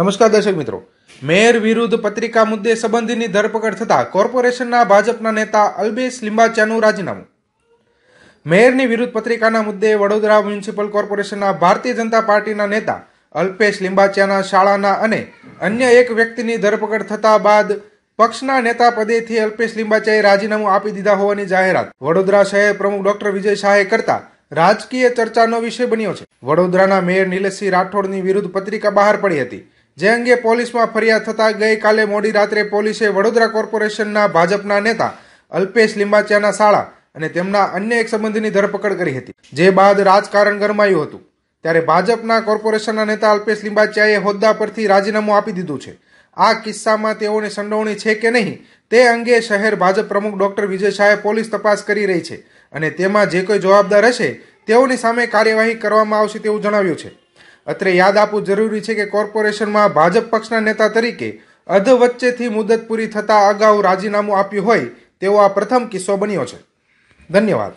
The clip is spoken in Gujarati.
નમસ્કાર દર્શક મિત્રો. મેયર વિરુદ્ધ પત્રિકા મુદ્દે સંબંધીની ધરપકડ થતા કોર્પોરેશનના ભાજપના નેતા અલ્બેશ લિંબાચિયાનું રાજીનામું. મેયરની વિરુદ્ધ પત્રિકાના મુદ્દે વડોદરા મ્યુનિસિપલ કોર્પોરેશનના ભારતીય જનતા પાર્ટીના નેતા અલ્પેશ લિંબાચિયાના શાળાના અને અન્ય એક વ્યક્તિની ધરપકડ થતા બાદ પક્ષના નેતા પદેથી અલ્પેશ લિંબાચાએ રાજીનામું આપી દીધા હોવાની જાહેરાત. વડોદરા શહેર પ્રમુખ ડોક્ટર વિજય શાહે કરતા રાજકીય ચર્ચાનો વિષય બન્યો છે. વડોદરાના મેયર નિલેશસિંહ રાઠોડની વિરુદ્ધ પત્રિકા બહાર પડી હતી. જે અંગે પોલીસમાં ફરિયાદ થતા ગઈકાલે મોડી રાત્રે પોલીસે વડોદરા કોર્પોરેશનના ભાજપના નેતા અલ્પેશ લિંબાચિયાના શાળા અને તેમના અન્ય એક સંબંધીની ધરપકડ કરી હતી, જે બાદ રાજકારણ ગરમાયું હતું. ત્યારે ભાજપના કોર્પોરેશનના નેતા અલ્પેશ લિંબાચિયાએ હોદ્દા પરથી રાજીનામું આપી દીધું છે. આ કિસ્સામાં તેઓને સંડોવણી છે કે નહીં, તે અંગે શહેર ભાજપ પ્રમુખ ડોક્ટર વિજય શાહે પોલીસ તપાસ કરી રહી છે અને તેમાં જે કોઈ જવાબદાર હશે, તેઓની સામે કાર્યવાહી કરવામાં આવશે તેવું જણાવ્યું છે. અત્રે યાદ આપવું જરૂરી છે કે કોર્પોરેશનમાં ભાજપ પક્ષના નેતા તરીકે અધ વચ્ચેથી મુદત પૂરી થતાં અગાઉ રાજીનામું આપ્યું હોય તેવો આ પ્રથમ કિસ્સો બન્યો છે. ધન્યવાદ.